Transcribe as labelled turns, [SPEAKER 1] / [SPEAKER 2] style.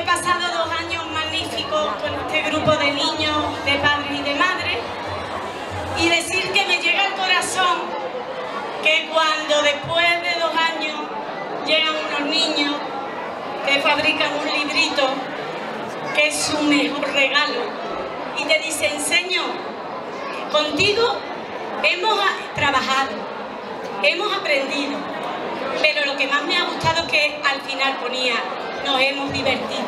[SPEAKER 1] he pasado dos años magníficos con este grupo de niños, de padres y de madres. Y decir que me llega al corazón que cuando después de dos años llegan unos niños que fabrican un librito que es su mejor regalo y te dicen, Señor, contigo hemos trabajado, hemos aprendido, pero lo que más me ha gustado es que al final ponía nos hemos divertido.